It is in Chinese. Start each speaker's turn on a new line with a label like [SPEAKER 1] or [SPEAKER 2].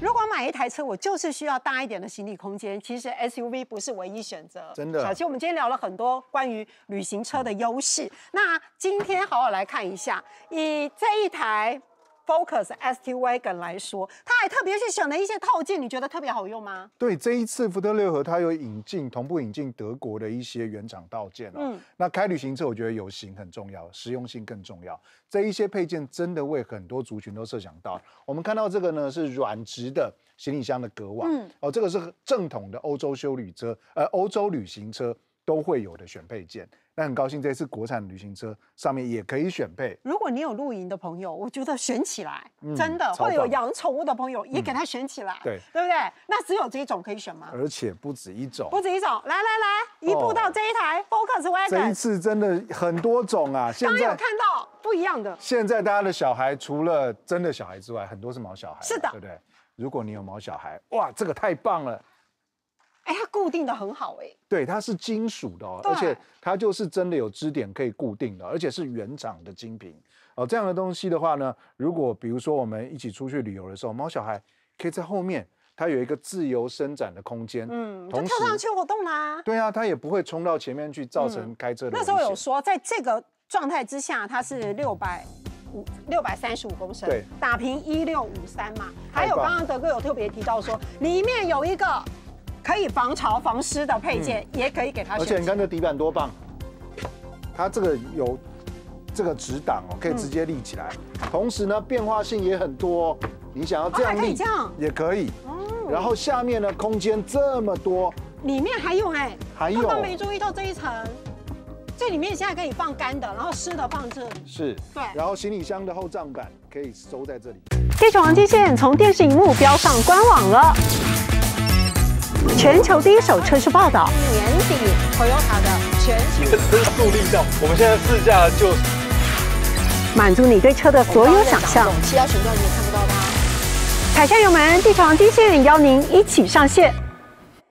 [SPEAKER 1] 如果买一台车，我就是需要大一点的行李空间，其实 SUV 不是唯一选择。
[SPEAKER 2] 真的
[SPEAKER 1] 小七，我们今天聊了很多关于旅行车的优势，那今天好好来看一下，以这一台。Focus ST Wagon 来说，他还特别去选了一些套件，你觉得特别好用吗？
[SPEAKER 2] 对，这一次福特六合它有引进同步引进德国的一些原厂套件哦。嗯，那开旅行车我觉得有型很重要，实用性更重要。这一些配件真的为很多族群都设想到。我们看到这个呢是软质的行李箱的隔网，嗯，哦，这个是正统的欧洲修旅车，呃，欧洲旅行车都会有的选配件。那很高兴，这次国产旅行车上面也可以选配。
[SPEAKER 1] 如果你有露营的朋友，我觉得选起来真的，或者有养宠物的朋友也给他选起来，
[SPEAKER 2] 对
[SPEAKER 1] 对不对？那只有这一种可以选吗？
[SPEAKER 2] 而且不止一种，
[SPEAKER 1] 不止一种。来来来，一步到这一台 Focus Wagon，
[SPEAKER 2] 这一次真的很多种啊！
[SPEAKER 1] 刚刚有看到不一样的。
[SPEAKER 2] 现在大家的小孩除了真的小孩之外，很多是毛小孩，
[SPEAKER 1] 是的，
[SPEAKER 2] 对不对？如果你有毛小孩，哇，这个太棒了。
[SPEAKER 1] 哎，它固定的很好哎。
[SPEAKER 2] 对，它是金属的哦，而且它就是真的有支点可以固定的，而且是原厂的精品哦。这样的东西的话呢，如果比如说我们一起出去旅游的时候，猫小孩可以在后面，它有一个自由伸展的空间，
[SPEAKER 1] 嗯，就跳上去活动啦。
[SPEAKER 2] 对啊，它也不会冲到前面去，造成开车的。
[SPEAKER 1] 那时候有说，在这个状态之下，它是六百五六百三十五公升，
[SPEAKER 2] 对，
[SPEAKER 1] 打平一六五三嘛。还有刚刚德哥有特别提到说，里面有一个。可以防潮防湿的配件，也可以给它。
[SPEAKER 2] 而且你看这底板多棒，它这个有这个直挡哦，可以直接立起来。同时呢，变化性也很多，你想要这样立也可以。哦。然后下面呢，空间这么多，
[SPEAKER 1] 里面还有哎，
[SPEAKER 2] 还有。
[SPEAKER 1] 刚刚没注意到这一层，这里面现在可以放干的，然后湿的放这里。
[SPEAKER 2] 是。
[SPEAKER 1] 对。
[SPEAKER 2] 然后行李箱的后帐板可以收在这里。
[SPEAKER 1] 地球王机线从电视荧幕标上官网了。全球第一手车市报道，年底 Toyota 的全
[SPEAKER 3] 新增速力量，我们现在试驾就
[SPEAKER 1] 满足你对车的所有想象。气压旋转你也看不到它。踩下油门，地床机械邀您一起上线。